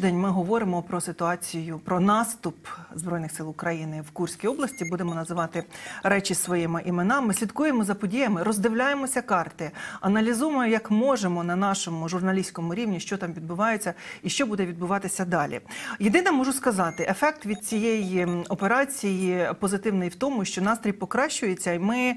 тиждень ми говоримо про ситуацію, про наступ збройних сил України в Курській області. Будемо називати речі своїми іменами. Слідкуємо за подіями, роздивляємося карти, аналізуємо як можемо на нашому журналістському рівні, що там відбувається і що буде відбуватися далі. Єдине можу сказати, ефект від цієї операції позитивний в тому, що настрій покращується, і ми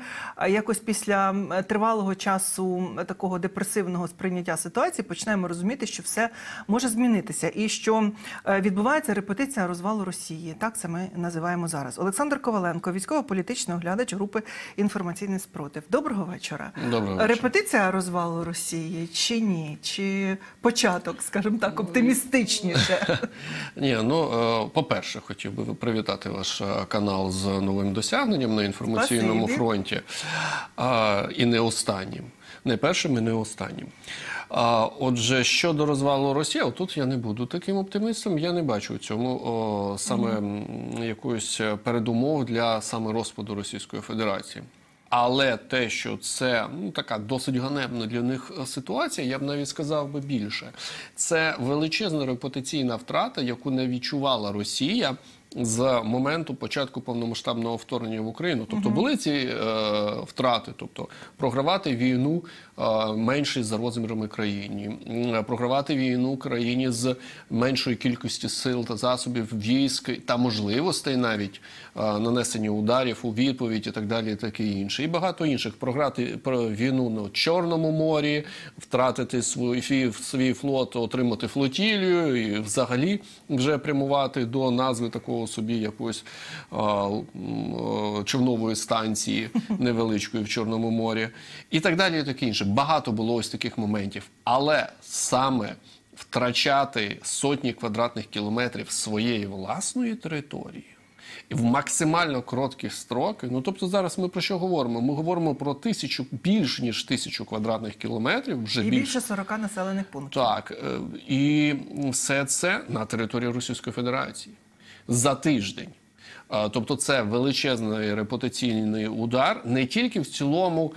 якось після тривалого часу такого депресивного сприйняття ситуації починаємо розуміти, що все може змінитися, і що е, відбувається репетиція розвалу Росії. Так це ми називаємо зараз. Олександр Коваленко, військово-політичний оглядач групи інформаційний спротив. Доброго вечора. Доброго вечора. Репетиція розвалу Росії чи ні? Чи початок, скажімо так, оптимістичніше? Ні, ну е, по-перше, хотів би привітати ваш е, канал з новим досягненням на інформаційному фронті. І не останнім. Не першим і не останнім. А, отже, щодо розвалу Росії, тут я не буду таким оптимістом. Я не бачу у цьому о, саме м, якоїсь передумов для саме розпаду Російської Федерації. Але те, що це ну така досить ганебна для них е, ситуація, я б навіть сказав би більше. Це величезна репутаційна втрата, яку не відчувала Росія. З моменту початку повномасштабного вторгнення в Україну, тобто були ці е, втрати, тобто програвати війну е, меншій за розмірами країні, програвати війну країні з меншою кількістю сил та засобів військ та можливостей навіть е, нанесення ударів у відповідь і так далі, і таке інше, і багато інших. Програти про війну на Чорному морі, втратити свій, свій флот, отримати флотілію і взагалі вже прямувати до назви такого собі якоїсь а, човнової станції невеличкої в Чорному морі, і так далі, і таке інше. Багато було ось таких моментів, але саме втрачати сотні квадратних кілометрів своєї власної території. В максимально короткі строки. Ну тобто, зараз ми про що говоримо? Ми говоримо про тисячу більш ніж тисячу квадратних кілометрів, вже І більше. більше 40 населених пунктів. Так, е, і все це на території Російської Федерації за тиждень. Тобто, це величезний репутаційний удар не тільки в цілому.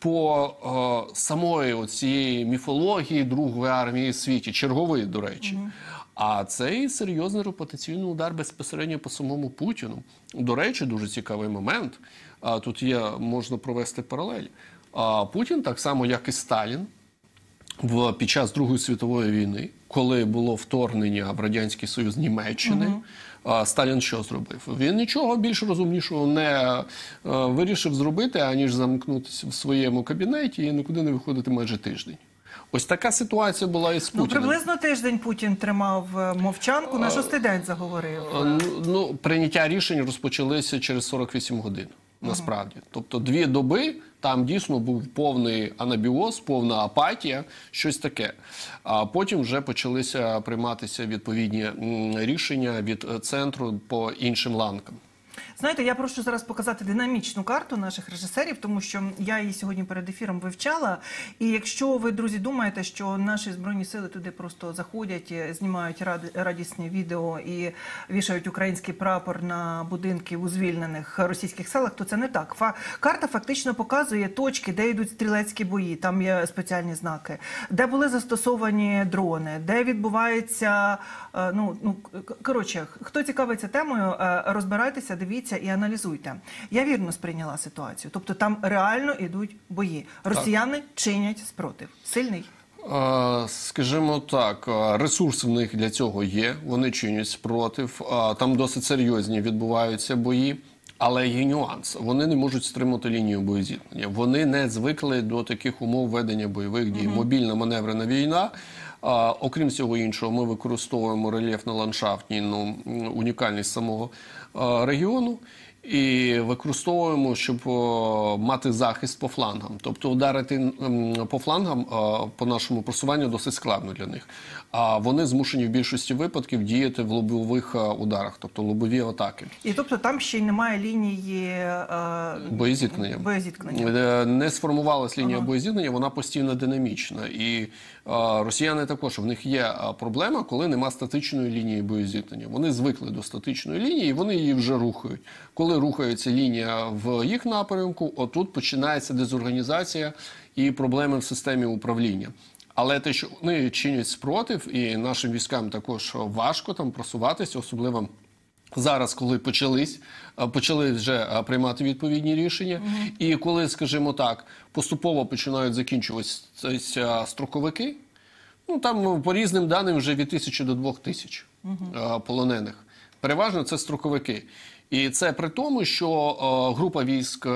По е, самої цієї міфології Другої армії світі, черговий, до речі, а це і серйозний репутаційний удар безпосередньо по самому Путіну. До речі, дуже цікавий момент. А тут є можна провести паралель. А Путін, так само як і Сталін, в під час Другої світової війни, коли було вторгнення в радянський союз Німеччини. а, Сталін що зробив? Він нічого більш розумнішого не е, вирішив зробити, аніж замкнутися в своєму кабінеті і нікуди не виходити майже тиждень. Ось така ситуація була і з Ну, приблизно тиждень Путін тримав е, мовчанку, на шостий день заговорив. Е, Ну, ну, прийняття рішень розпочалися через 48 годин. Насправді, тобто дві доби там дійсно був повний анабіоз, повна апатія, щось таке. А потім вже почалися прийматися відповідні рішення від е, центру по іншим ланкам. Знаєте, я прошу зараз показати динамічну карту наших режисерів, тому що я її сьогодні перед ефіром вивчала. І якщо ви, друзі, думаєте, що наші збройні сили туди просто заходять, е, знімають радісні відео і вішають український прапор на будинки у звільнених російських селах, то це не так. Фа- карта фактично показує точки, де йдуть стрілецькі бої. Там є спеціальні знаки, де були застосовані дрони, де відбувається. е, Ну ну коротше, хто цікавиться темою, е, розбирайтеся, дивіться і аналізуйте. Я вірно сприйняла ситуацію. Тобто там реально йдуть бої. Росіяни чинять спротив. Сильний. Скажімо так, ресурс в них для цього є. Вони чинять спротив. Там досить серйозні відбуваються бої. Але є нюанс. Вони не можуть стримати лінію боєзіткнення. Вони не звикли до таких умов ведення бойових дій. Мобільна маневрена війна. Окрім всього іншого, ми використовуємо рельєфно-ландшафтні ну, унікальність самого регіону і використовуємо, щоб мати захист по флангам. Тобто ударити по флангам по нашому просуванню досить складно для них. А вони змушені в більшості випадків діяти в лобових ударах, тобто лобові атаки. І тобто там ще й немає лінії е, Боєзіткнення. боєзіткнення. Е, Не сформувалась лінія боєзіткнення, вона постійно динамічна. І е, росіяни також в них є е, проблема, коли нема статичної лінії боєзіткнення. Вони звикли до статичної лінії, і вони її вже рухають. Коли рухається лінія в їх напрямку, отут починається дезорганізація і проблеми в системі управління. Але те, що вони чинять спротив, і нашим військам також важко там просуватися, особливо. Зараз, коли почались, е, почали вже е, приймати відповідні рішення, і коли, скажімо так, поступово починають закінчуватися строковики, ну там ну, по різним даним вже від тисячі до двох тисяч е, полонених. Переважно це строковики. І це при тому, що е, група військ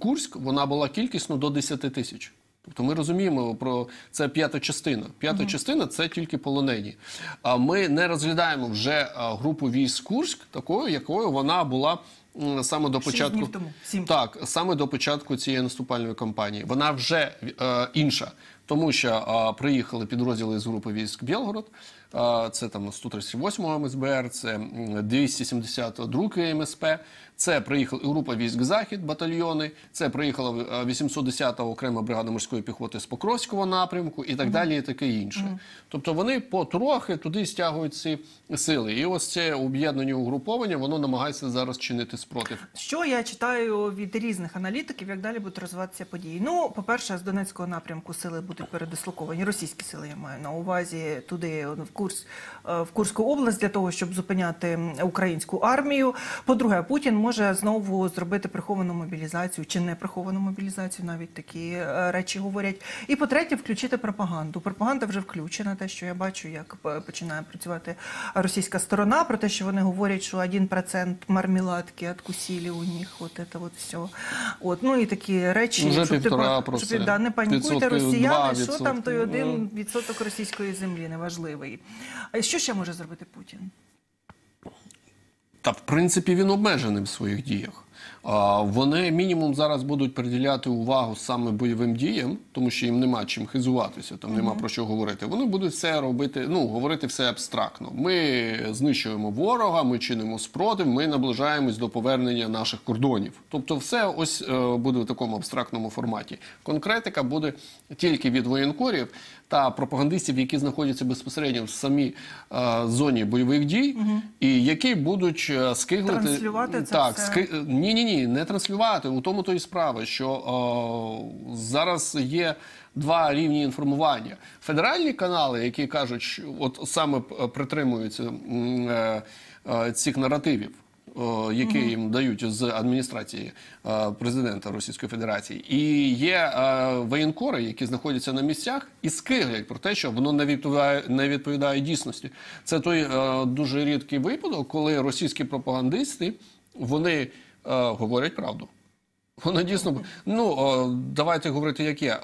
Курськ вона була кількісно до 10 тисяч. Тобто ми розуміємо про це п'ята частина. П'ята частина це тільки полонені. А ми не розглядаємо вже е, групу військ Курськ такою, якою вона була саме до початку. днів тому. Так, саме до початку цієї наступальної кампанії. Вона вже е, інша, тому що е, приїхали підрозділи з групи військ Білгород. Е, це там 138 МСБР, це м, 272 МСП. Це приїхала група військ Захід, батальйони. Це приїхала е, 810-та окрема бригада морської піхоти з Покровського напрямку і так далі, і таке інше. Тобто вони потрохи туди стягують ці сили. І ось це об'єднання угруповання, воно намагається зараз чинити спротив. Що я читаю від різних аналітиків, як далі будуть розвиватися події? Ну, по-перше, з Донецького напрямку сили будуть передислоковані. Російські сили я маю на увазі туди в Курс е, в Курську область для того, щоб зупиняти українську армію. По-друге, Путін може знову зробити приховану мобілізацію чи не приховану мобілізацію, навіть такі е, речі говорять. І по-третє, включити пропаганду. Пропаганда вже включена. Те, що я бачу, як починає працювати російська сторона, про те, що вони говорять, що 1% мармеладки откусили у них, от це от все. От, ну і такі речі, Вже щоб, про щоб, да, не панікуйте, росіяни, що там той один відсоток російської землі неважливий. А що ще може зробити Путін? Та в принципі він обмежений в своїх діях. Вони мінімум зараз будуть приділяти увагу саме бойовим діям, тому що їм нема чим хизуватися, там нема про що говорити. Вони будуть все робити, ну говорити все абстрактно. Ми знищуємо ворога, ми чинимо спротив, ми наближаємось до повернення наших кордонів. Тобто, все ось е, буде в такому абстрактному форматі. Конкретика буде тільки від воєнкорів та пропагандистів, які знаходяться безпосередньо в самій е, зоні бойових дій, і які будуть е, скиглити Транслювати це так, все? ски... ні, ні, ні, не транслювати. У тому то і справа, що е, зараз є. Два рівні інформування. Федеральні канали, які кажуть, що от саме е, притримуються е, е, цих наративів, е, які їм дають з адміністрації президента Російської Федерації, і є воєнкори, які знаходяться на місцях і скиглять про те, що воно не відповідає, не відповідає дійсності. Це той дуже рідкий випадок, коли російські пропагандисти вони говорять правду. Вона дійсно ну давайте говорити, як є.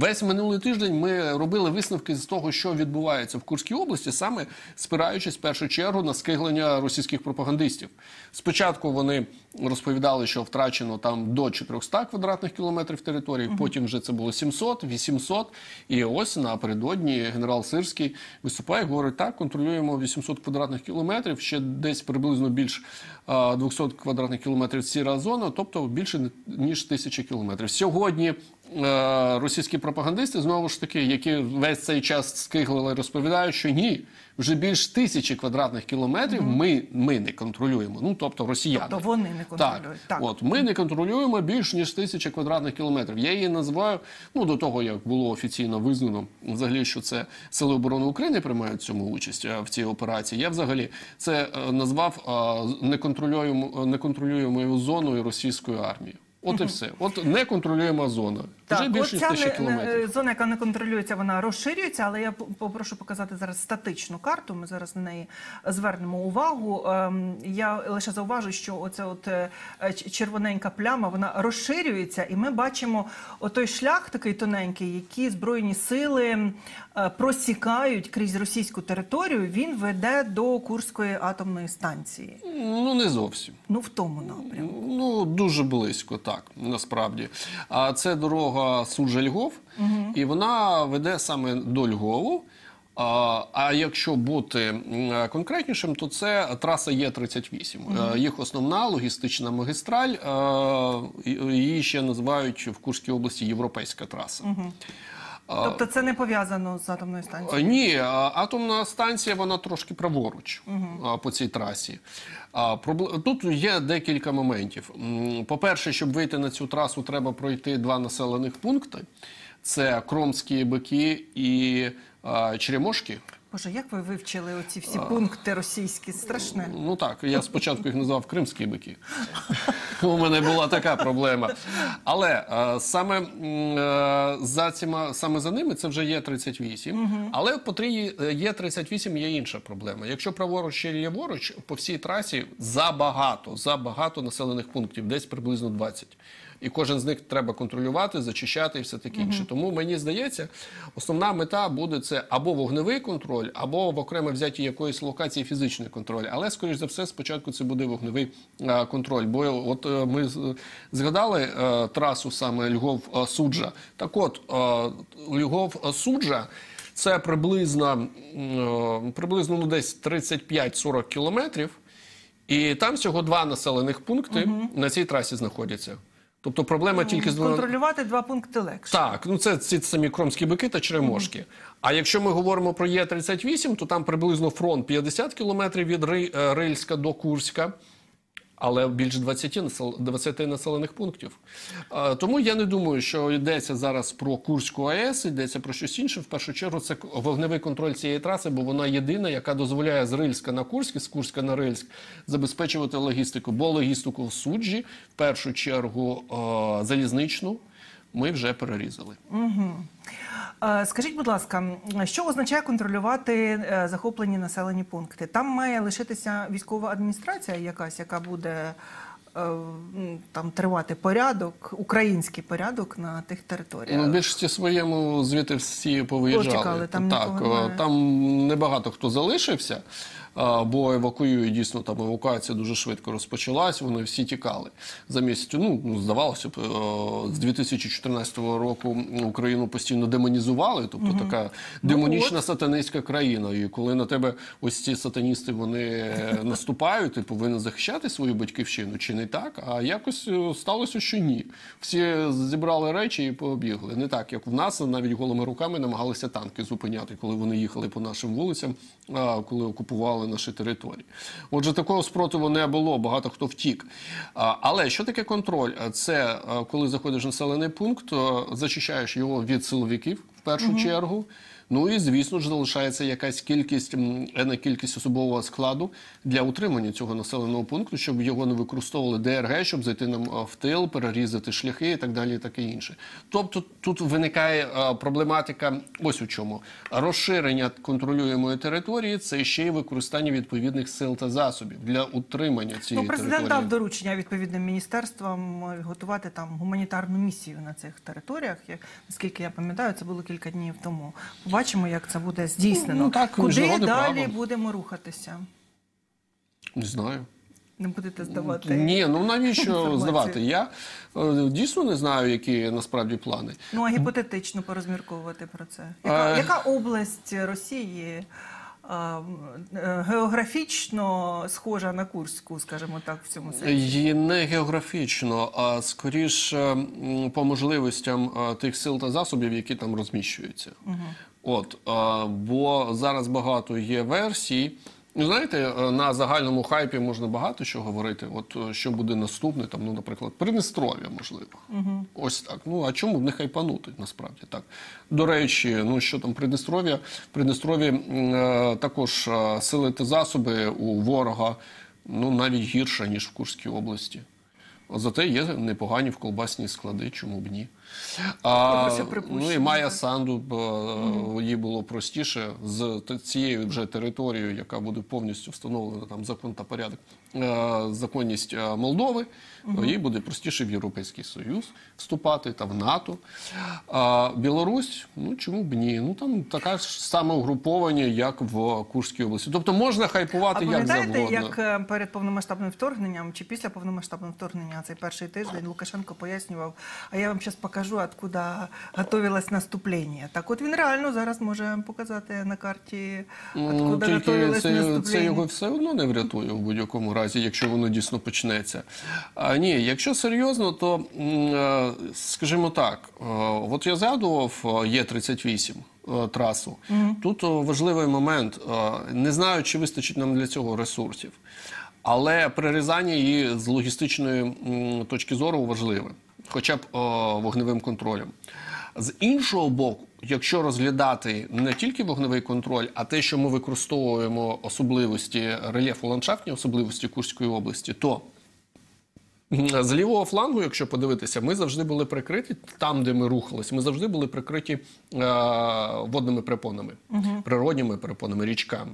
Весь минулий тиждень ми робили висновки з того, що відбувається в Курській області, саме спираючись в першу чергу на скиглення російських пропагандистів. Спочатку вони розповідали, що втрачено там до 400 квадратних кілометрів території, потім вже це було 700, 800. І ось напередодні генерал Сирський виступає, говорить, так, контролюємо 800 квадратних кілометрів, ще десь приблизно більш а, 200 квадратних кілометрів сіра зона, тобто більше ніж тисячі кілометрів. Сьогодні е, російські пропагандисти знову ж таки, які весь цей час скиглили, розповідають, що ні, вже більш тисячі квадратних кілометрів ми, ми не контролюємо. Ну тобто росіяни. Тобто вони не контролюють. Так, от ми не контролюємо більш ніж тисячі квадратних кілометрів. Я її називаю ну до того, як було офіційно визнано взагалі, що це сили оборони України приймають в цьому участь а, в цій операції. Я взагалі це е, назвав е, неконтролюємо неконтролюємою зоною російської армії. От і все. От неконтролюєма зона. Вже більше от ніж ця не, кілометрів. зона, яка не контролюється, вона розширюється, але я попрошу показати зараз статичну карту. Ми зараз на неї звернемо увагу. Ем, Я лише зауважу, що оця от е, червоненька пляма вона розширюється, і ми бачимо отой шлях такий тоненький, який збройні сили е, просікають крізь російську територію. Він веде до Курської атомної станції. Ну не зовсім. Ну в тому напрямку. Ну, дуже близько, так, насправді. А це дорога Суджа-Львов, і вона веде саме до Львову. А, а якщо бути конкретнішим, то це траса Є-38. Е, Їх основна логістична магістраль, е, її ще називають в Курській області Європейська траса. Тобто це не пов'язано з атомною станцією. Ні, атомна станція вона трошки праворуч угу. по цій трасі. Тут є декілька моментів. По-перше, щоб вийти на цю трасу, треба пройти два населених пункти. це кромські бики і черемошки. Боже, як ви вивчили оці всі пункти російські? Страшне. Ну так, я спочатку їх назвав кримські бики. У мене була така проблема. Але е, саме, е, за цими, саме за ними це вже є 38. Але по трії є 38 є інша проблема. Якщо праворуч чи ліворуч, по всій трасі забагато, забагато населених пунктів, десь приблизно 20. І кожен з них треба контролювати, зачищати і все таке інше. Тому мені здається, основна мета буде це або вогневий контроль, або в окремо взяті якоїсь локації фізичний контроль. Але, скоріш за все, спочатку це буде вогневий е, контроль. Бо от е, ми згадали е, трасу саме Львов-Суджа. Так от, е, Львов-Суджа. Це приблизно, приблизно ну, десь 35-40 кілометрів, і там всього два населених пункти на цій трасі знаходяться. Тобто проблема тільки з двома- Контролювати два пункти легше. так, ну це ці самі кромські бики та черемошки. А якщо ми говоримо про Є-38, то там приблизно фронт 50 кілометрів від е, Рильська до Курська. Але більше 20, 20 населених пунктів. Тому я не думаю, що йдеться зараз про Курську АЕС, йдеться про щось інше. В першу чергу це вогневий контроль цієї траси, бо вона єдина, яка дозволяє з Рильська на Курськ, з Курська на Рильськ забезпечувати логістику. Бо логістику в суджі, в першу чергу залізничну, ми вже перерізали. Е, Скажіть, будь ласка, що означає контролювати е, захоплені населені пункти? Там має лишитися військова адміністрація, якась, яка буде е, там тривати порядок, український порядок на тих територіях. Ну, в більшості своєму звідти всі повиїжджали. Там так, там небагато хто залишився, бо евакуюють дійсно там евакуація дуже швидко розпочалась. Вони всі тікали за місяць. Ну ну, здавалося б, е, з 2014 року Україну постійно демонізували, тобто така демонічна сатанистська країна. І коли на тебе ось ці сатаністи вони наступають, ти повинен захищати свою батьківщину, чи не так? А якось е, сталося, що ні. Всі зібрали речі і побігли. Не так, як в нас, навіть голими руками намагалися танки зупиняти, коли вони їхали по нашим вулицям, коли окупували наші території. Отже, такого спротиву не було, багато хто втік. Але що таке контроль? А Це коли заходиш в населений пункт, зачищаєш його від силовиків в першу чергу. Ну і звісно ж залишається якась кількість м, кількість особового складу для утримання цього населеного пункту, щоб його не використовували ДРГ, щоб зайти нам в тил, перерізати шляхи і так далі, і таке інше. Тобто тут виникає проблематика. Ось у чому розширення контролюємої території це ще й використання відповідних сил та засобів для утримання цієї Ну, президент території. дав доручення відповідним міністерствам е, готувати там гуманітарну місію на цих територіях. Наскільки я пам'ятаю, це було кілька днів тому. Побачимо, як це буде здійснено. Ну, так, Куди далі право. будемо рухатися? Не знаю. Не будете здавати. Ні, ну навіщо здавати? Я е, дійсно не знаю, які насправді плани. Ну а гіпотетично порозмірковувати про це. Яка, Е. яка область Росії е, географічно схожа на Курську, скажімо так, в цьому сенсі? І не географічно, а скоріше по можливостям е, тих сил та засобів, які там розміщуються. От, бо зараз багато є версій. Ну, знаєте, е, на загальному хайпі можна багато що говорити. От е, що буде наступне, там, ну, наприклад, Придністров'я, можливо. Ось так. Ну а чому б не хайпанути насправді так? До речі, ну що там Придністров'я? В Придністров'ї м, е, також е, сили та засоби у ворога ну навіть гірше, ніж в Курській області. Зате є непогані вколбасні склади, чому б ні. А, ну і Майя. Санду е, їй було простіше з цією вже територією, яка буде повністю встановлена там закон та порядок, е, законність е, Молдови. Їй буде простіше в Європейський Союз вступати та в НАТО. А Білорусь, ну чому б ні? Ну там така ж саме угруповання, як в Курській області. Тобто можна А хайпувати як пам'ятаєте, завгодно. як перед повномасштабним вторгненням чи після повномасштабного вторгнення цей перший тиждень Лукашенко пояснював, а я вам зараз покажу, откуда готовилось наступлення. Так от він реально зараз може показати на карті, Ну, откуда тільки готовилось це, наступлення. це його все одно не врятує в будь-якому разі, якщо воно дійсно почнеться. А ні, якщо серйозно, то е, скажімо так, е, от я згадував е, Є-38 е, трасу. Тут е, важливий момент. Не знаю, чи вистачить нам для цього ресурсів. Але прирізання її з логістичної м, точки зору важливе, хоча б е, вогневим контролем. З іншого боку, якщо розглядати не тільки вогневий контроль, а те, що ми використовуємо особливості рельєфу ландшафтні особливості Курської області, то з лівого флангу, якщо подивитися, ми завжди були прикриті там, де ми рухались. Ми завжди були прикриті е, водними перепонами, природніми перепонами, річками.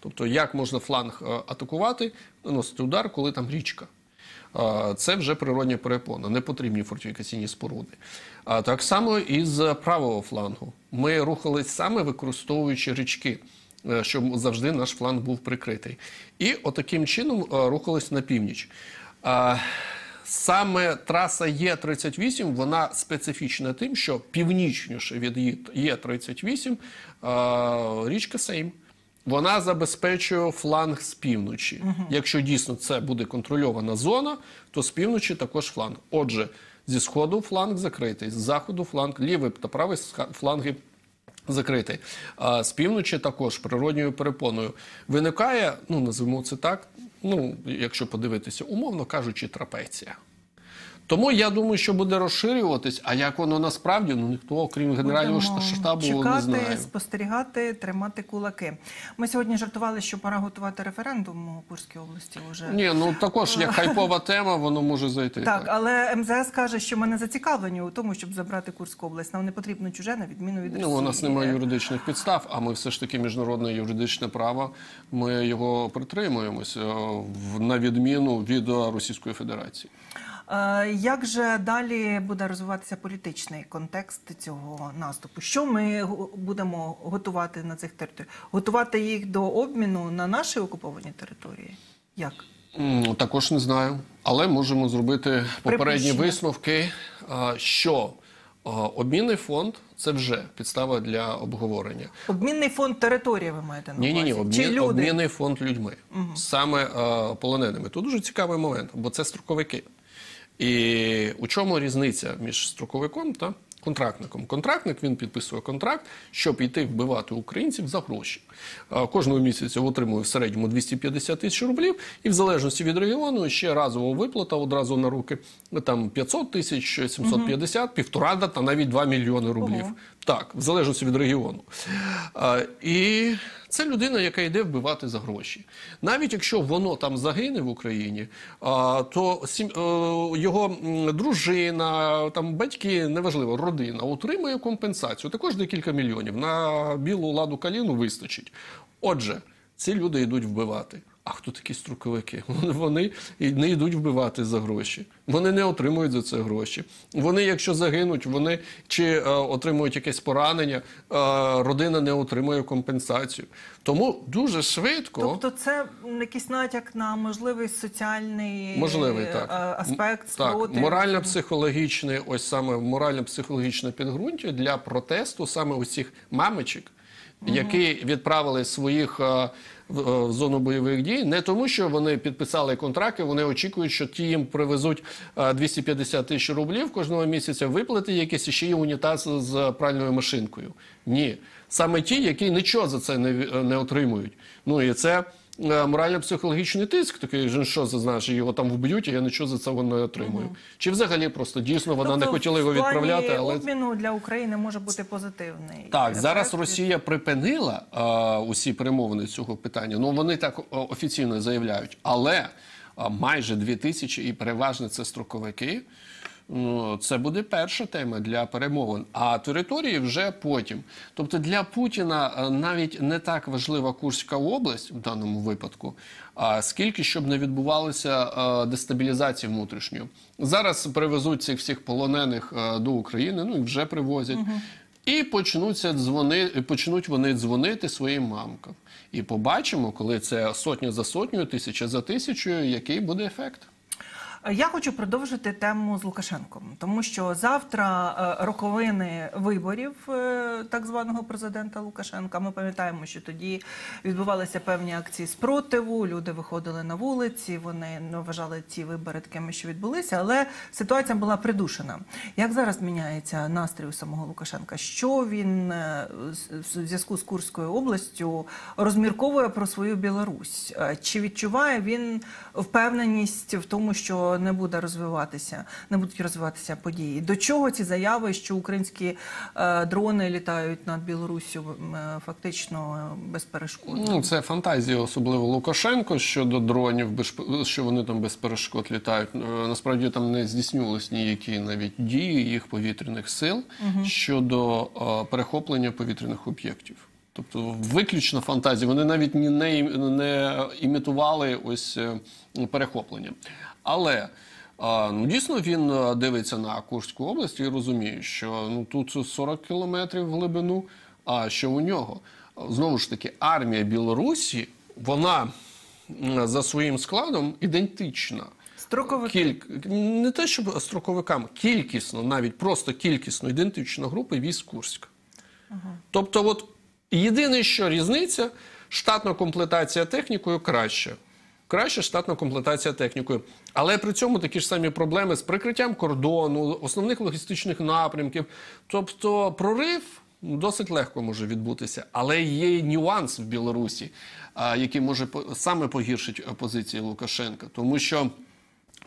Тобто, як можна фланг е, атакувати, наносити удар, коли там річка. Це вже природня перепона, не потрібні фортифікаційні споруди. А так само і з правого флангу. Ми рухались саме використовуючи річки, е, щоб завжди наш фланг був прикритий. І отаким чином е, рухались на північ. Саме траса Є38 вона специфічна тим, що північніше від Є38 річка Сейм. Вона забезпечує фланг з півночі. Якщо дійсно це буде контрольована зона, то з півночі також фланг. Отже, зі сходу фланг закритий, з заходу фланг, лівий та правий фланги закритий. А з півночі також природньою перепоною виникає, ну називаємо це так. Ну, якщо подивитися, умовно кажучи, трапеція. Тому я думаю, що буде розширюватись. А як воно насправді, ну ніхто, окрім генерального Будемо штабу, чекати, не знає. спостерігати, тримати кулаки. Ми сьогодні жартували, що пора готувати референдум у Курській області. Уже Ні, ну також як хайпова тема, воно може зайти. так, але МЗС каже, що ми не зацікавлені у тому, щоб забрати Курську область. Нам не потрібно чуже на відміну від Ну, у нас немає юридичних підстав, а ми все ж таки міжнародне юридичне право. Ми його притримуємося в- на відміну від е, Російської Федерації. Е, Як же далі буде розвиватися політичний контекст цього наступу? Що ми будемо готувати на цих територіях? Готувати їх до обміну на наші окуповані території? Як? Також не знаю, але можемо зробити попередні Припущення. висновки, що а, обмінний фонд це вже підстава для обговорення. Обмінний фонд території ви маєте на Ні, ні, ні, увазі? Чи обмін, люди? обмінний фонд людьми, саме е, полоненими. Тут дуже цікавий момент, бо це строковики. І у чому різниця між строковиком та контрактником? Контрактник він підписує контракт, щоб йти вбивати українців за гроші. Кожного місяця отримує в середньому 250 тисяч рублів, і в залежності від регіону ще разова виплата одразу на руки там 500 тисяч, 750, півтора та навіть 2 мільйони рублів. Ого. Так, в залежності від регіону. А, і це людина, яка йде вбивати за гроші. Навіть якщо воно там загине в Україні, то е, його дружина, там батьки, неважливо, родина отримує компенсацію. Також декілька мільйонів. На білу ладу каліну вистачить. Отже, ці люди йдуть вбивати. А хто такі строковики? Вони- не йдуть вбивати за гроші. Вони не отримують за це гроші. Вони, якщо загинуть, вони чи е, отримують якесь поранення, е, родина не отримує компенсацію. Тому дуже швидко. Тобто це якийсь натяк на можливий соціальний Можливий е, так. е, аспект так, спротив. морально-психологічне, ось саме морально-психологічне підґрунтя для протесту саме усіх мамичок, які відправили своїх е, в е, зону бойових дій, не тому, що вони підписали контракти, вони очікують, що ті їм привезуть е, 250 тисяч рублів кожного місяця виплати, якісь ще й унітаз з пральною машинкою. Ні, саме ті, які нічого за це не, не отримують. Ну і це е, морально-психологічний тиск, такий «Ну, що це значить, його там вб'ють, а я нічого за це не отримую. Чи взагалі просто дійсно вона не Тобто хотіла його відправляти, але обміну для України може бути позитивний. так, зараз Росія припинила а, усі перемовини цього питання. Ну вони так офіційно заявляють, але а, майже дві тисячі і переважно це строковики. Ну, це буде перша тема для перемовин, а території вже потім. Тобто для Путіна навіть не так важлива Курська область в даному випадку, а скільки щоб не відбувалося дестабілізації внутрішньої. Зараз привезуть цих всіх полонених до України, ну і вже привозять. І почнуться дзвони, почнуть вони дзвонити своїм мамкам. І побачимо, коли це сотня за сотнею, тисяча за тисячою, який буде ефект. Я хочу продовжити тему з Лукашенком, тому що завтра е, роковини виборів е, так званого президента Лукашенка. Ми пам'ятаємо, що тоді відбувалися певні акції спротиву. Люди виходили на вулиці, вони не вважали ці вибори такими, що відбулися, але ситуація була придушена. Як зараз міняється настрій у самого Лукашенка? Що він е, в зв'язку з Курською областю розмірковує про свою Білорусь? Е, Чи відчуває він впевненість в тому, що не буде розвиватися, не будуть розвиватися події. До чого ці заяви, що українські е, дрони літають над Білоруссю е, фактично е, безперешкодно? Ну, це фантазія, особливо Лукашенко щодо дронів, що вони там без перешкод літають. Насправді там не здійснювалися ніякі навіть дії їх повітряних сил щодо е, перехоплення повітряних об'єктів. Тобто виключно фантазія. Вони навіть ні- не, не імітували ось е, перехоплення. Але ну, дійсно він е, дивиться на Курську область і розуміє, що ну тут 40 кілометрів в глибину. А що у нього? Знову ж таки, армія Білорусі, вона за своїм складом ідентична. Строковики. Не те, щоб строковикам, кількісно, навіть просто кількісно ідентична група військ Курська. Тобто, от єдине, що різниця, штатна комплектація технікою краща. Краща штатна комплектація технікою. Але при цьому такі ж самі проблеми з прикриттям кордону, основних логістичних напрямків. Тобто прорив досить легко може відбутися. Але є нюанс в Білорусі, який може саме погіршити е, позиції Лукашенка. Тому що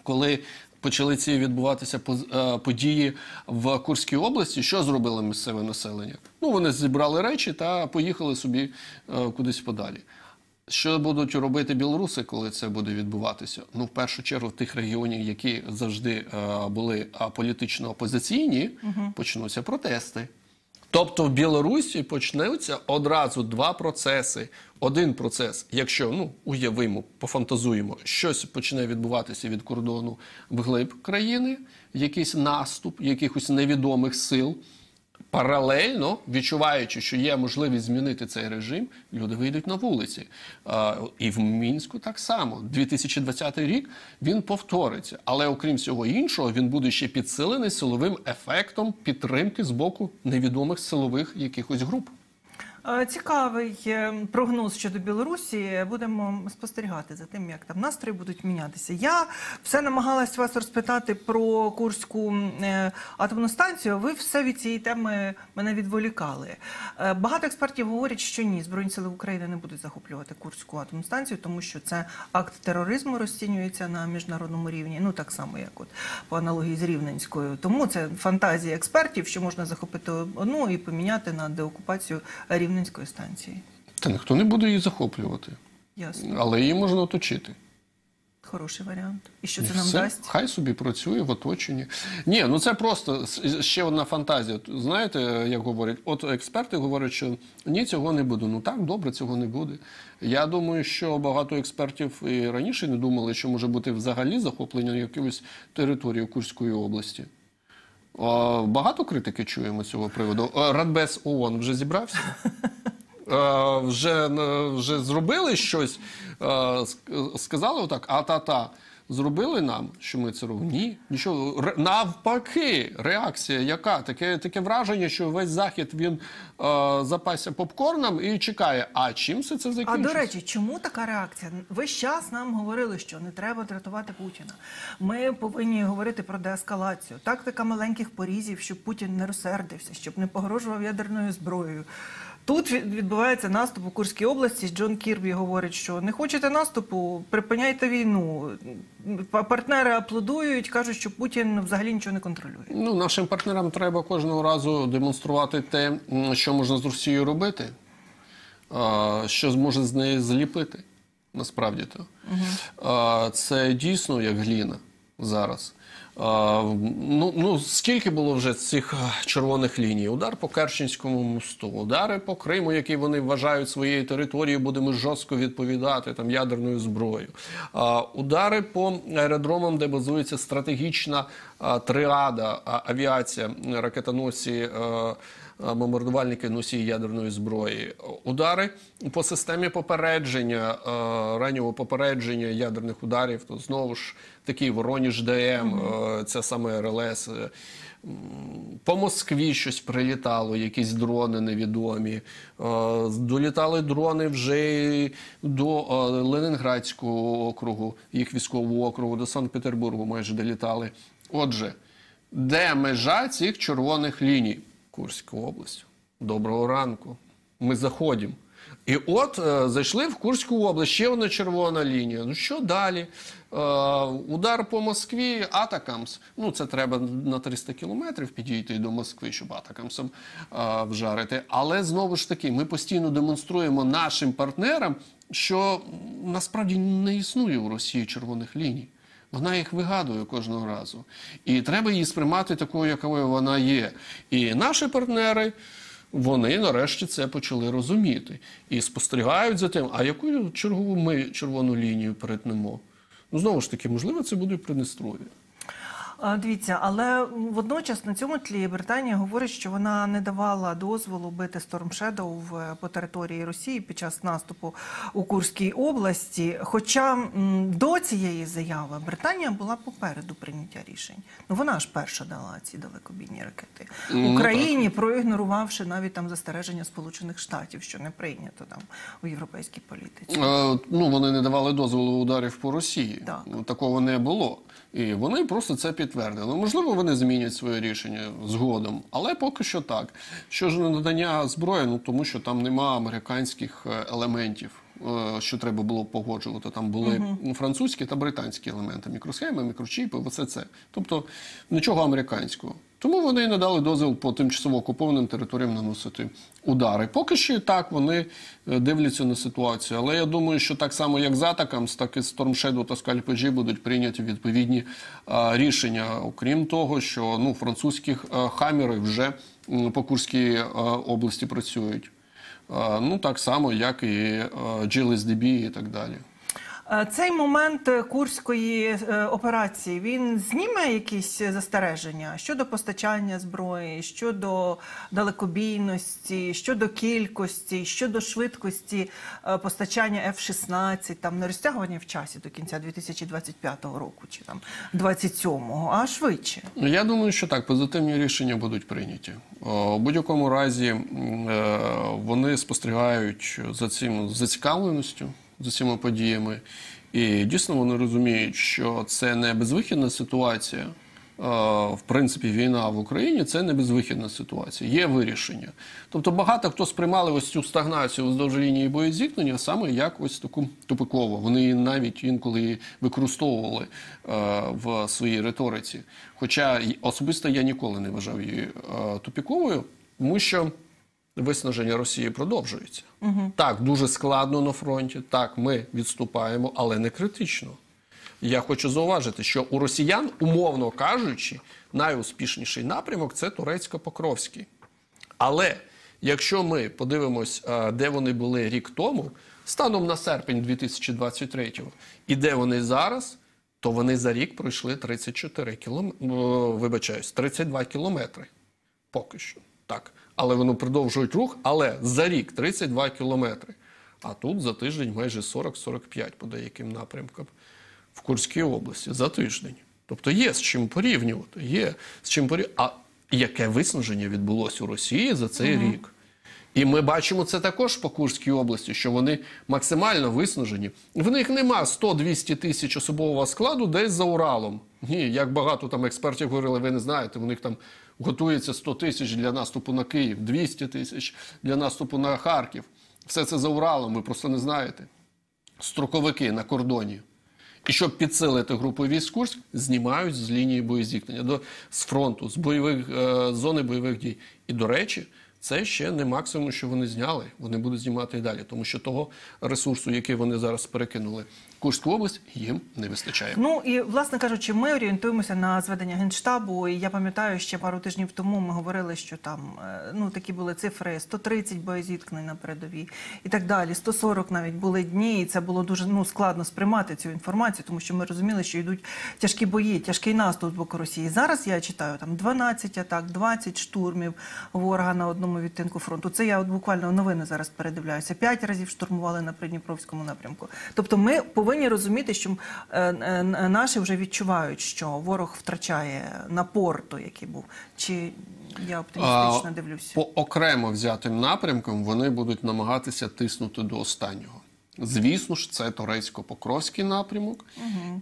коли почали ці відбуватися е, події в Курській області, що зробило місцеве населення? Ну, вони зібрали речі та поїхали собі е, кудись подалі. Що будуть робити білоруси, коли це буде відбуватися? Ну, в першу чергу, в тих регіонах, які завжди е, були політично опозиційні, почнуться протести. Тобто в Білорусі почнуться одразу два процеси. Один процес, якщо ну уявимо, пофантазуємо, щось почне відбуватися від кордону вглиб країни, якийсь наступ якихось невідомих сил. Паралельно, відчуваючи, що є можливість змінити цей режим, люди вийдуть на вулиці. І в Мінську так само. 2020 рік він повториться. Але окрім всього іншого, він буде ще підсилений силовим ефектом підтримки з боку невідомих силових якихось груп. Е, Цікавий е, прогноз щодо Білорусі. Будемо спостерігати за тим, як там настрої будуть мінятися. Я все намагалась вас розпитати про Курську е, атомну станцію. Ви все від цієї теми мене відволікали. Багато експертів говорять, що ні, збройні сили України не будуть захоплювати Курську атомну станцію, тому що це акт тероризму розцінюється на міжнародному рівні. Ну так само, як от по аналогії з Рівненською. Тому це фантазія експертів, що можна захопити одну і поміняти на деокупацію Рівненської станції. Та ніхто не буде її захоплювати, Ясно, але її можна оточити. хороший варіант. І що І це нам все. дасть? Хай собі працює в оточенні. Ні, ну це просто ще одна фантазія. Знаєте, як говорять, от експерти говорять, що ні, цього не буде. Ну так, добре, цього не буде. Я думаю, що багато експертів і раніше не думали, що може бути взагалі захоплення якоїсь території Курської області. Багато критики чуємо з цього приводу. О, Радбез ООН вже зібрався. Е, вже, е, вже зробили щось, е, сказали отак, а-та-та. Зробили нам, що ми це робимо? Ні, нічого. Ре- навпаки, реакція яка? Таке, таке враження, що весь захід він е, запасся попкорном і чекає. А чим все це А до речі, чому така реакція? Весь час нам говорили, що не треба дратувати Путіна. Ми повинні говорити про деескалацію. Тактика маленьких порізів, щоб Путін не розсердився, щоб не погрожував ядерною зброєю. Тут відбувається наступ у Курській області. Джон Кірбі говорить, що не хочете наступу, припиняйте війну. Партнери аплодують, кажуть, що Путін взагалі нічого не контролює. Ну, нашим партнерам треба кожного разу демонструвати те, що можна з Росією робити, що зможе з неї зліпити. Насправді то. А, Це дійсно як гліна зараз. А, Ну, ну, скільки було вже цих червоних ліній? Удар по Керченському мосту, удари по Криму, які вони вважають своєю територією, будемо жорстко відповідати там ядерною зброєю. А, Удари по аеродромам, де базується стратегічна а, триада а, авіація, ракетоносці. е, е, Бомбардувальники носії ядерної зброї, удари по системі попередження, е, раннього попередження ядерних ударів, то знову ж такі Вороніж ДМ, е, це саме РЛС. е, По Москві щось прилітало, якісь дрони невідомі. Долітали дрони вже до Ленінградського округу, їх військового округу, до Санкт-Петербургу майже долітали. Отже, де межа цих червоних ліній? Курська область. Доброго ранку. Ми заходимо. І от е, зайшли в Курську область, ще одна червона лінія. Ну що далі? Е, удар по Москві, Атакамс. Ну, це треба на 300 кілометрів підійти до Москви, щоб Атакамсом е, вжарити. Але знову ж таки, ми постійно демонструємо нашим партнерам, що насправді не існує у Росії червоних ліній. Вона їх вигадує кожного разу. І треба її сприймати такою, якою вона є. І наші партнери. Вони нарешті це почали розуміти і спостерігають за тим, а яку чергову ми червону лінію перетнемо. Ну знову ж таки, можливо, це буде Придністров'я. Дивіться, але водночас на цьому тлі Британія говорить, що вона не давала дозволу бити Storm Shadow по території Росії під час наступу у Курській області. Хоча до цієї заяви Британія була попереду прийняття рішень. Ну вона ж перша дала ці далекобійні ракети Ну, Україні, проігнорувавши навіть там застереження Сполучених Штатів, що не прийнято там у європейській політиці. Е, ну, вони не давали дозволу ударів по Росії. Так. Ну, Такого не було. І вони просто це підтвердили. Можливо, вони змінять своє рішення згодом, але поки що так. Що ж надання зброї, ну тому що там нема американських е, елементів. е, Що треба було погоджувати, там були французькі та британські елементи: мікросхеми, мікрочіпи, все це. Тобто нічого американського. Тому вони і надали дозвіл по тимчасово окупованим територіям наносити удари. Поки що так вони е, дивляться на ситуацію. Але я думаю, що так само, як з ATACMS, так і з Shadow та SCALP-EG будуть прийняті відповідні е, рішення. Окрім того, що ну, французькі е, Hammer и вже по Курській області працюють. Ну, так само, як і GLSDB і так далі. Е, Цей момент е, курської е, операції він зніме якісь застереження щодо постачання зброї, щодо далекобійності, щодо кількості, щодо швидкості постачання F-16, там не розтягування в часі до кінця 2025 року чи там 27-го, а швидше. Ну, Я думаю, що так, позитивні рішення будуть прийняті. У будь-якому разі вони спостерігають за цим зацікавленістю, за цими подіями. І дійсно вони розуміють, що це не безвихідна ситуація. В принципі, війна в Україні це не безвихідна ситуація, є вирішення. Тобто багато хто сприймали ось цю стагнацію вздовж лінії боєзіткнення саме як ось таку тупикову. Вони навіть інколи використовували в своїй риториці. Хоча особисто я ніколи не вважав її тупіковою, тому що виснаження Росії продовжується. Так, дуже складно на фронті. Так, ми відступаємо, але не критично. Я хочу зауважити, що у росіян, умовно кажучи, найуспішніший напрямок це Турецько-Покровський. Але якщо ми подивимось, е, де вони були рік тому, станом на серпень 2023-го, і де вони зараз, то вони за рік пройшли 34 кілом... е, вибачаюсь, 32 кілометри. Поки що. Так. Але вони продовжують рух, але за рік 32 кілометри. А тут за тиждень майже 40-45 по деяким напрямкам в Курській області за тиждень. Тобто є з чим порівнювати, є з чим порівнювати. А яке виснаження відбулося у Росії за цей рік? І ми бачимо це також по Курській області, що вони максимально виснажені. В них нема 100-200 тисяч особового складу десь за Уралом. Ні, як багато там експертів говорили, ви не знаєте, у них там готується 100 тисяч для наступу на Київ, 200 тисяч для наступу на Харків. Все це за Уралом, ви просто не знаєте. Строковики на кордоні. І щоб підсилити групу військ Курськ, знімають з лінії боєзіткнення, до, з фронту, з бойових е, зони бойових дій. І, до речі, це ще не максимум, що вони зняли. Вони будуть знімати і далі, тому що того ресурсу, який вони зараз перекинули Курську область, їм не вистачає. Ну і власне кажучи, ми орієнтуємося на зведення генштабу. І я пам'ятаю, ще пару тижнів тому ми говорили, що там е, ну такі були цифри: 130 боєзіткнень на передовій і так далі. 140 навіть були дні, і це було дуже ну складно сприймати цю інформацію, тому що ми розуміли, що йдуть тяжкі бої, тяжкий наступ з боку Росії. Зараз я читаю там 12 атак, 20 штурмів ворога на одному відтинку фронту. Це я от буквально новини зараз передивляюся. П'ять разів штурмували на Придніпровському напрямку. Тобто, ми повинні розуміти, що е, е, наші вже відчувають, що ворог втрачає напор той, який був. Чи я оптимістично дивлюся? По окремо взятим напрямкам вони будуть намагатися тиснути до останнього. Звісно ж, це Торецько-Покровський напрямок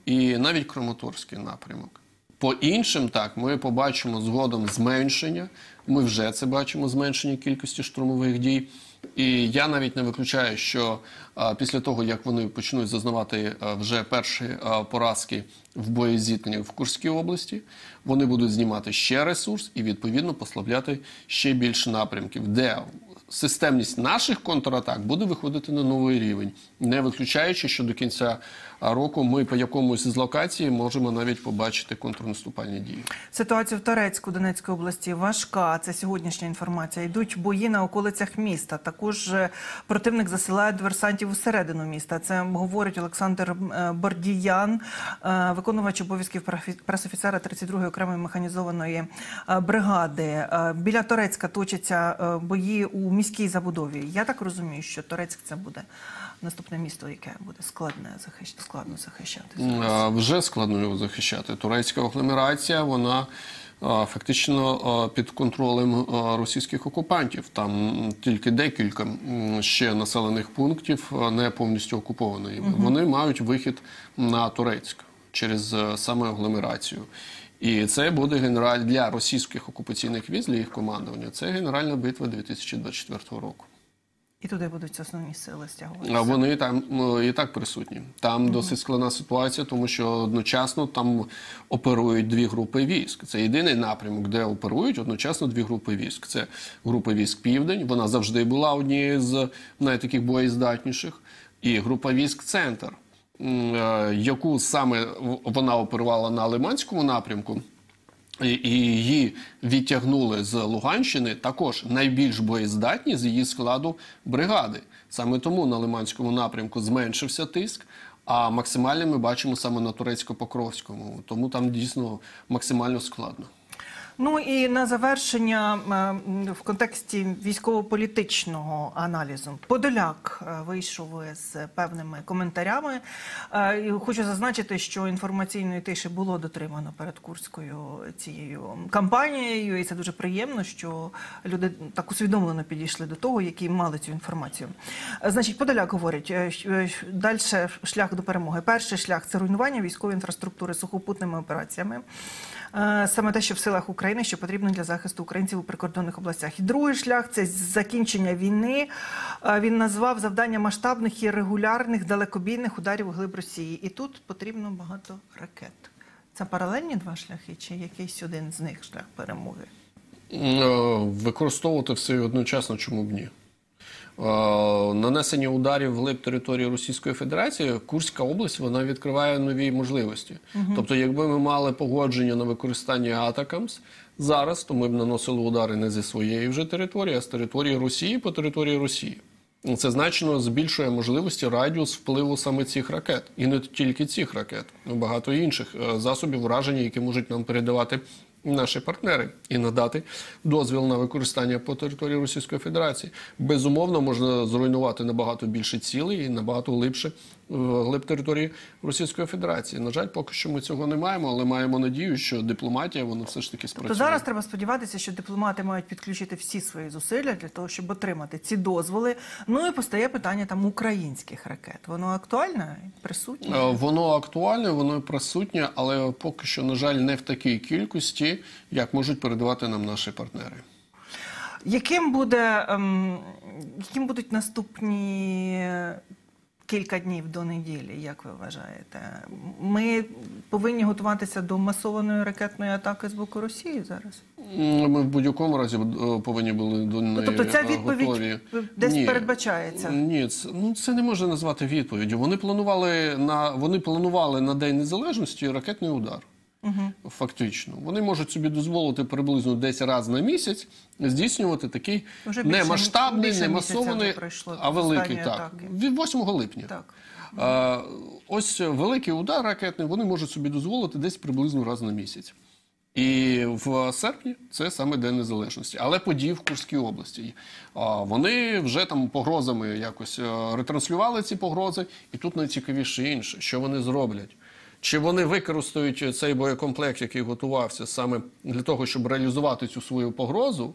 і навіть Краматорський напрямок. По іншим, так, ми побачимо згодом зменшення. Ми вже це бачимо зменшення кількості штурмових дій. І я навіть не виключаю, що після того, як вони почнуть зазнавати а, вже перші а, поразки в боєзіткненнях в Курській області, вони будуть знімати ще ресурс і відповідно послабляти ще більше напрямків, де системність наших контратак буде виходити на новий рівень, не виключаючи, що до кінця року ми по якомусь з локацій можемо навіть побачити контрнаступальні дії. Ситуація в Торецьку Донецької області важка. Це сьогоднішня інформація. Йдуть бої на околицях міста. Також е, противник засилає диверсантів усередину міста. Це говорить Олександр е, Бордіян, е, виконувач обов'язків пресофіцера 32-ї окремої механізованої бригади. Біля Торецька точаться бої у міській забудові. Я так розумію, що Торецьк це буде наступне місто, яке буде складне захищ... складно захищати. А, Вже складно його захищати. Турецька агломерація, вона фактично під контролем російських окупантів. Там тільки декілька ще населених пунктів не повністю окуповані. Вони мають вихід на Турецьк через саме агломерацію. І це буде генераль для російських окупаційних військ, для їх командування. Це генеральна битва 2024 року. І туди будуть основні сили А вони там ну, і так присутні. Там досить складна ситуація, тому що одночасно там оперують дві групи військ. Це єдиний напрямок, де оперують одночасно дві групи військ. Це група військ Південь. Вона завжди була однією з найтаких боєздатніших. І група військ Центр, е, яку саме вона оперувала на Лиманському напрямку. І її відтягнули з Луганщини також найбільш боєздатні з її складу бригади. Саме тому на Лиманському напрямку зменшився тиск. А максимальний ми бачимо саме на Турецько-Покровському. Тому там дійсно максимально складно. Ну і на завершення в контексті військово-політичного аналізу Подоляк е, вийшов з певними коментарями. Е, хочу зазначити, що інформаційної тиші було дотримано перед курською цією кампанією, і це дуже приємно, що люди так усвідомлено підійшли до того, які мали цю інформацію. Е, Значить, Подоляк говорить, далі шлях до перемоги. Перший шлях це руйнування військової інфраструктури сухопутними операціями. Саме те, що в силах України, що потрібно для захисту українців у прикордонних областях. І другий шлях це закінчення війни. Е, Він назвав завдання масштабних і регулярних далекобійних ударів у глиб Росії. І тут потрібно багато ракет. Це паралельні два шляхи, чи якийсь один з них шлях перемоги? Е, Використовувати все одночасно, чому б ні? Е, Нанесення ударів в глиб території Російської Федерації, Курська область вона відкриває нові можливості. Тобто, якби ми мали погодження на використання Атакамс зараз, то ми б наносили удари не зі своєї вже території, а з території Росії по території Росії. Це значно збільшує можливості радіус впливу саме цих ракет, і не тільки цих ракет, а багато інших е, засобів враження, які можуть нам передавати наші партнери і надати дозвіл на використання по території Російської Федерації. Безумовно, можна зруйнувати набагато більше цілей і набагато глибше глиб території Російської Федерації. На жаль, поки що ми цього не маємо, але маємо надію, що дипломатія вона все ж таки спрацює. То зараз треба сподіватися, що дипломати мають підключити всі свої зусилля для того, щоб отримати ці дозволи. Ну і постає питання там українських ракет. Воно актуальне, присутнє? Е, Воно актуальне, воно присутнє, але поки що, на жаль, не в такій кількості, як можуть передавати нам наші партнери. Яким буде ем, яким будуть наступні кілька днів до неділі, як ви вважаєте? Ми повинні готуватися до масованої ракетної атаки з боку Росії зараз? Ми в будь-якому разі е, повинні були до неї Ну, тобто ця е, відповідь готові. десь Ні. передбачається. Ні, це, ну, це не можна назвати відповіддю. Вони планували на вони планували на День Незалежності ракетний удар. Угу. Фактично, вони можуть собі дозволити приблизно десь раз на місяць здійснювати такий Вже не масштабний, більше не масований, пройшло а великий так. атаки. Від 8 липня. Так. А, ось великий удар ракетний вони можуть собі дозволити десь приблизно раз на місяць. І в серпні це саме День Незалежності, але події в Курській області. Вони вже там погрозами якось е, ретранслювали ці погрози, і тут найцікавіше інше, що вони зроблять. Чи вони використають цей боєкомплект, який готувався саме для того, щоб реалізувати цю свою погрозу,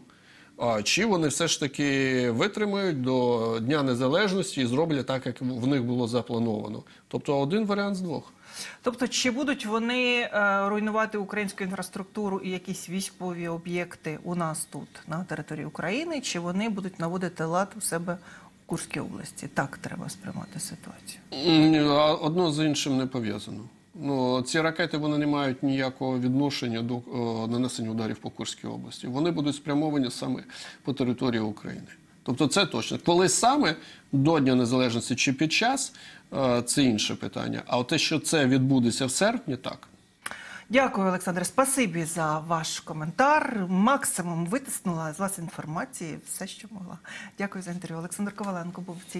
чи вони все ж таки витримають до Дня Незалежності і зроблять так, як в них було заплановано? Тобто один варіант з двох. Тобто, чи будуть вони е, руйнувати українську інфраструктуру і якісь військові об'єкти у нас тут на території України, чи вони будуть наводити лад у себе в Курській області? Так треба сприймати ситуацію. Одно з іншим не пов'язано. Ну, ці ракети вони не мають ніякого відношення до о, нанесення ударів по Курській області. Вони будуть спрямовані саме по території України. Тобто це точно. Коли саме до Дня Незалежності чи під час, е, це інше питання. А те, що це відбудеться в серпні, так. Дякую, Олександре. Спасибі за ваш коментар. Максимум витиснула з вас інформації, все, що могла. Дякую за інтерв'ю. Олександр Коваленко був в цій